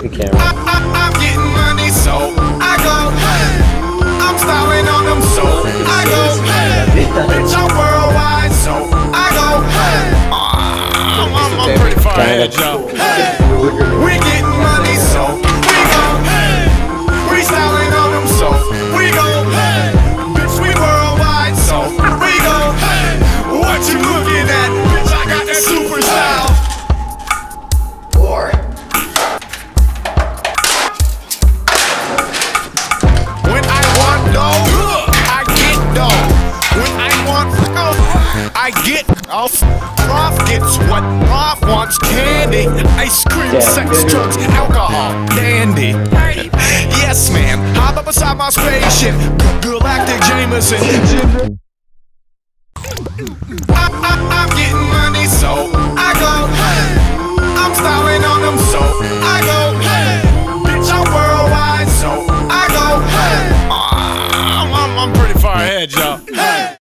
the camera. I'm getting money, so I go. I'm styling on them, so I go. Bitch, I'm worldwide, so I go. Ah, I'm, I'm, I'm pretty far ahead, I get off. Prof gets what Prof wants candy, ice cream, Yeah, sex, yeah. drugs, alcohol, dandy. Yes, ma'am. Hop up beside my spaceship, Galactic Jameson. I, I, I'm getting money, so I go. I'm styling on them, so I go. Bitch, I'm worldwide, so I go.